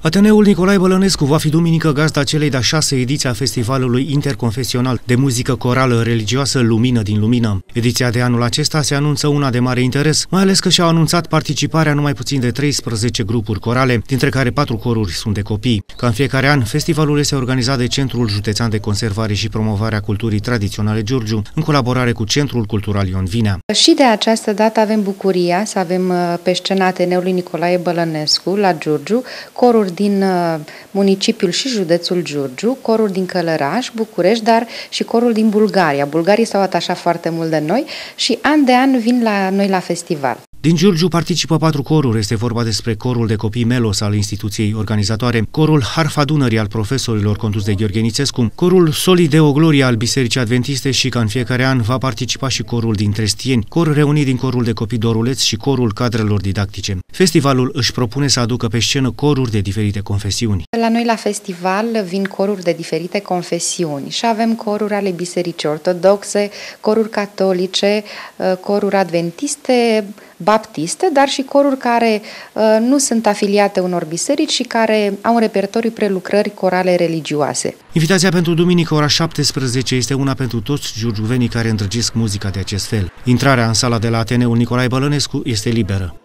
Ateneul Nicolae Bălănescu va fi duminică gazda celei de-a șase ediții a Festivalului Interconfesional de Muzică Corală Religioasă Lumină din Lumină. Ediția de anul acesta se anunță una de mare interes, mai ales că și-au anunțat participarea numai puțin de 13 grupuri corale, dintre care patru coruri sunt de copii. Ca în fiecare an, festivalul este organizat de Centrul Județean de Conservare și Promovare a Culturii Tradiționale Giurgiu, în colaborare cu Centrul Cultural Ion Vinea. Și de această dată avem bucuria să avem uh, pe scena Ateneului Nicolae Bălănescu la Giurgiu coruri coruri din uh, municipiul și județul Giurgiu, coruri din Călăraș, București, dar și coruri din Bulgaria. Bulgarii s-au atașat foarte mult de noi și an de an vin la noi la festival. Din Giurgiu participă patru coruri. Este vorba despre corul de copii Melos al instituției organizatoare, corul Harfa Dunării al profesorilor condus de Gheorghe Nițescu, corul Soli de o Gloria al Bisericii Adventiste și ca în fiecare an va participa și corul din Trestieni, cor reunit din corul de copii Doruleț și corul cadrelor didactice. Festivalul își propune să aducă pe scenă coruri de diferite confesiuni. La noi la festival vin coruri de diferite confesiuni și avem coruri ale Bisericii Ortodoxe, coruri catolice, coruri adventiste, baptiste, dar și coruri care uh, nu sunt afiliate unor biserici și care au în repertoriu prelucrări corale religioase. Invitația pentru duminică ora 17 este una pentru toți giurgiuvenii care îndrăgesc muzica de acest fel. Intrarea în sala de la Ateneul Nicolae Bălănescu este liberă.